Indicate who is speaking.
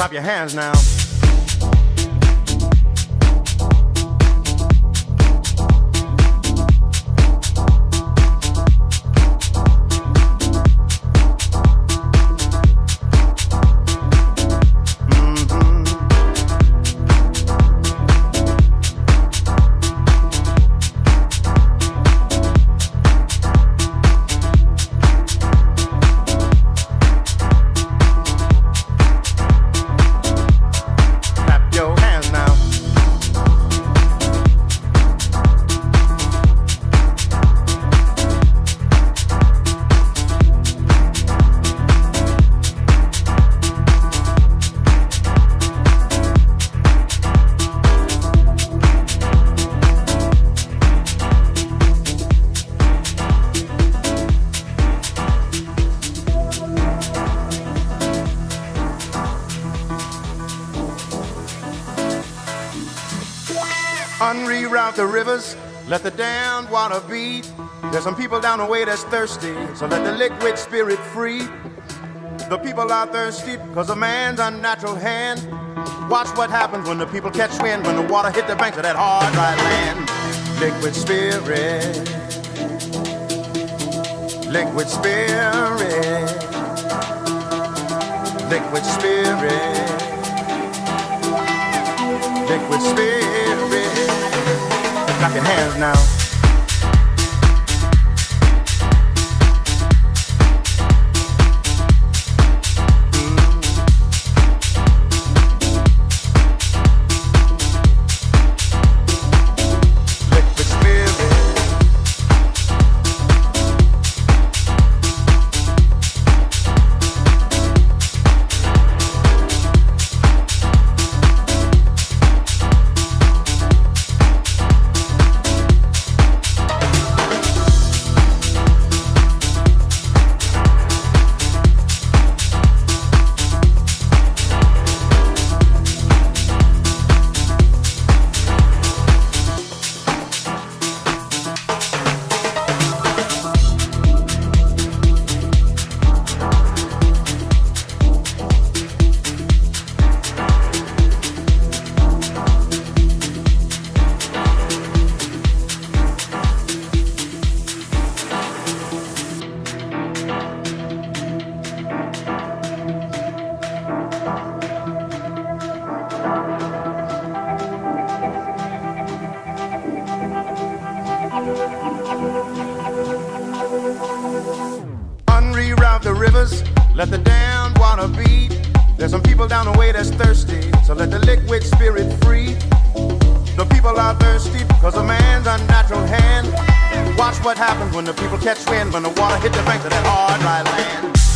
Speaker 1: Clap your hands now. Unreroute the rivers, let the dammed water beat. There's some people down the way that's thirsty, so let the liquid spirit free. The people are thirsty because of man's unnatural hand. Watch what happens when the people catch wind, when the water hit the banks of that hard, dry land. Liquid spirit, liquid spirit, liquid spirit liquid spirit. Clap your hands now. Let the dammed water beat. There's some people down the way that's thirsty, so let the liquid spirit free. The people are thirsty because of man's unnatural hand. Watch what happens when the people catch wind, when the water hit the banks of that hard, dry land.